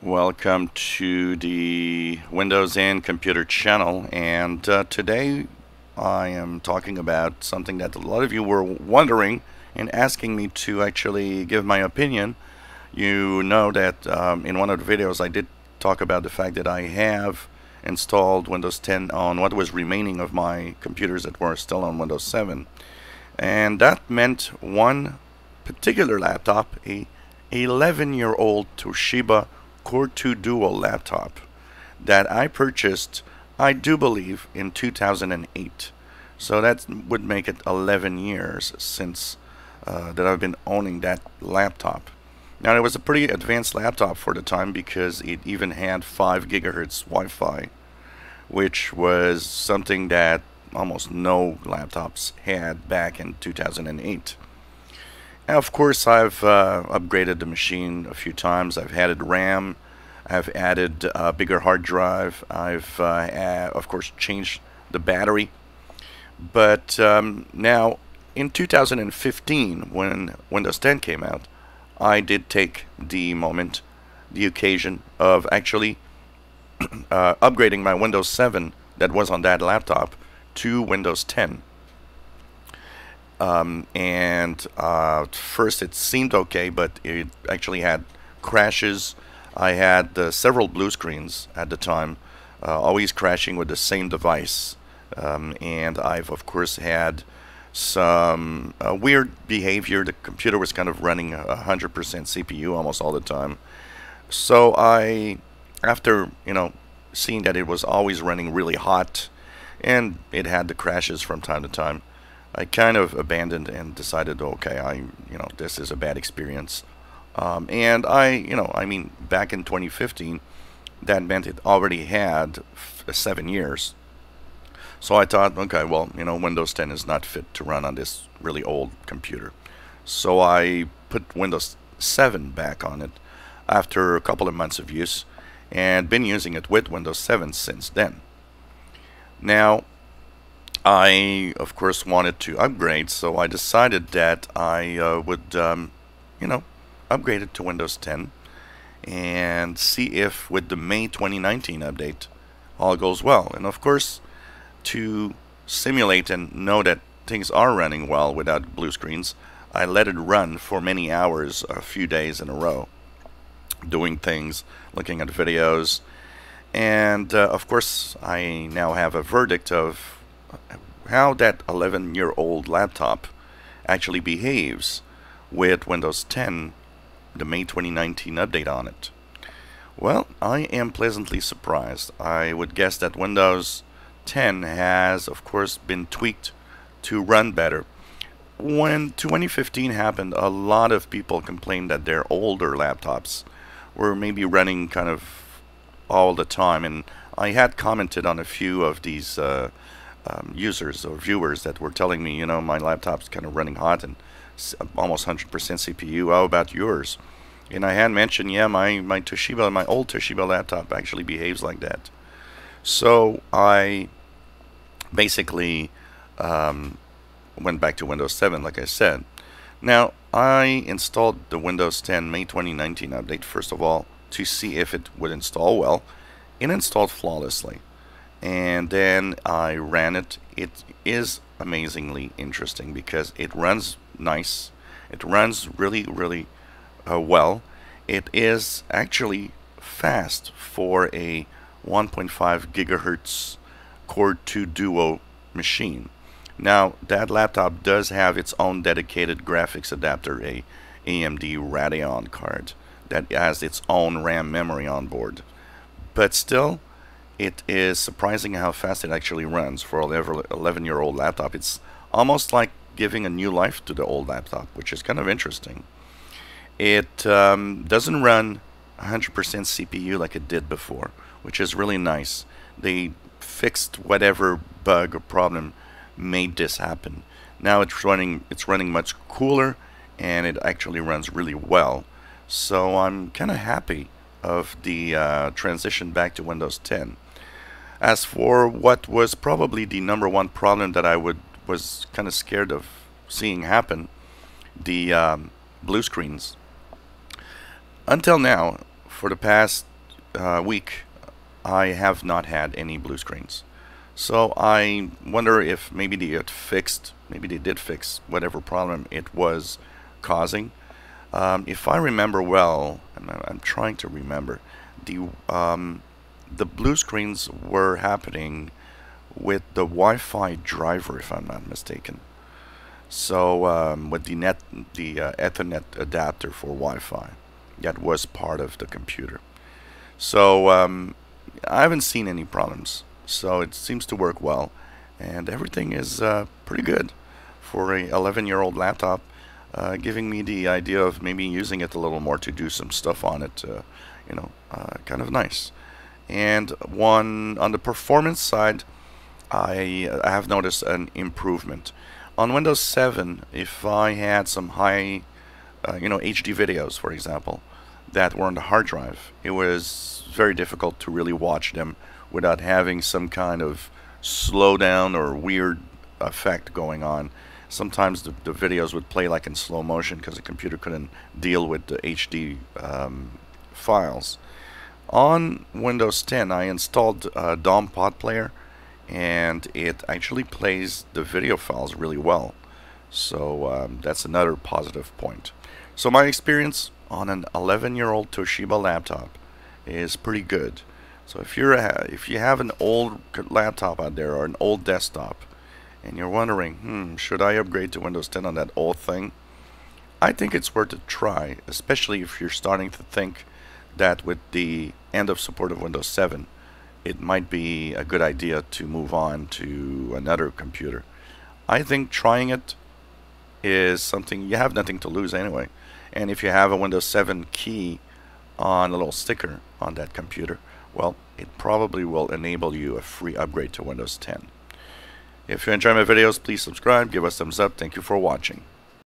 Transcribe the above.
Welcome to the Windows and Computer channel and uh, today I am talking about something that a lot of you were wondering and asking me to actually give my opinion. You know that um, in one of the videos I did talk about the fact that I have installed Windows 10 on what was remaining of my computers that were still on Windows 7 and that meant one particular laptop, a 11 year old Toshiba Core 2 Duo laptop that I purchased, I do believe, in 2008. So that would make it 11 years since uh, that I've been owning that laptop. Now it was a pretty advanced laptop for the time because it even had 5 gigahertz Wi-Fi, which was something that almost no laptops had back in 2008. And of course, I've uh, upgraded the machine a few times. I've added RAM. I've added a bigger hard drive. I've, uh, of course, changed the battery. But um, now, in 2015, when Windows 10 came out, I did take the moment, the occasion of actually uh, upgrading my Windows 7 that was on that laptop to Windows 10. Um, and uh, first it seemed okay, but it actually had crashes. I had uh, several blue screens at the time, uh, always crashing with the same device. Um, and I've, of course, had some uh, weird behavior. The computer was kind of running 100% CPU almost all the time. So I, after, you know, seeing that it was always running really hot, and it had the crashes from time to time. I kind of abandoned and decided, okay, I, you know, this is a bad experience. Um, and I, you know, I mean, back in 2015, that meant it already had seven years. So I thought, okay, well, you know, Windows 10 is not fit to run on this really old computer. So I put Windows 7 back on it after a couple of months of use and been using it with Windows 7 since then. Now, I, of course, wanted to upgrade, so I decided that I uh, would, um, you know, upgrade it to Windows 10 and see if with the May 2019 update all goes well. And of course, to simulate and know that things are running well without blue screens, I let it run for many hours, a few days in a row, doing things, looking at videos, and uh, of course, I now have a verdict of how that 11 year old laptop actually behaves with Windows 10, the May 2019 update on it. Well, I am pleasantly surprised. I would guess that Windows 10 has, of course, been tweaked to run better. When 2015 happened, a lot of people complained that their older laptops were maybe running kind of all the time. And I had commented on a few of these uh, um, users or viewers that were telling me, you know, my laptop's kind of running hot and almost 100% CPU. How about yours? And I had mentioned, yeah, my, my Toshiba, my old Toshiba laptop actually behaves like that. So I basically um, went back to Windows 7, like I said. Now, I installed the Windows 10 May 2019 update, first of all, to see if it would install well. It installed flawlessly. And then I ran it. It is amazingly interesting because it runs nice. It runs really, really uh, well. It is actually fast for a 1.5 gigahertz Core 2 Duo machine. Now, that laptop does have its own dedicated graphics adapter, a AMD Radeon card that has its own RAM memory on board. But still, it is surprising how fast it actually runs for an 11 year old laptop. It's almost like giving a new life to the old laptop, which is kind of interesting. It um, doesn't run 100% CPU like it did before, which is really nice. They fixed whatever bug or problem made this happen. Now it's running it's running much cooler and it actually runs really well. So I'm kind of happy of the uh, transition back to Windows 10. As for what was probably the number one problem that I would was kind of scared of seeing happen, the um, blue screens. Until now, for the past uh, week, I have not had any blue screens. So I wonder if maybe they had fixed, maybe they did fix whatever problem it was causing. Um, if I remember well, and I'm trying to remember, the um, the blue screens were happening with the Wi-Fi driver, if I'm not mistaken. So um, with the net, the uh, Ethernet adapter for Wi-Fi, that was part of the computer. So um, I haven't seen any problems. So it seems to work well, and everything is uh, pretty good for a 11-year-old laptop. Uh, giving me the idea of maybe using it a little more to do some stuff on it, uh, you know, uh, kind of nice. And one on the performance side, I, I have noticed an improvement. On Windows 7, if I had some high, uh, you know, HD videos, for example, that were on the hard drive, it was very difficult to really watch them without having some kind of slowdown or weird effect going on. Sometimes the, the videos would play like in slow motion because the computer couldn't deal with the HD um, files. On Windows 10, I installed uh, Daum PotPlayer, and it actually plays the video files really well. So um, that's another positive point. So my experience on an 11-year-old Toshiba laptop is pretty good. So if you're a, if you have an old laptop out there or an old desktop, and you're wondering, hmm, should I upgrade to Windows 10 on that old thing? I think it's worth a try, especially if you're starting to think that with the end of support of Windows 7, it might be a good idea to move on to another computer. I think trying it is something you have nothing to lose anyway. And if you have a Windows 7 key on a little sticker on that computer, well, it probably will enable you a free upgrade to Windows 10. If you enjoy my videos, please subscribe, give us a thumbs up. Thank you for watching.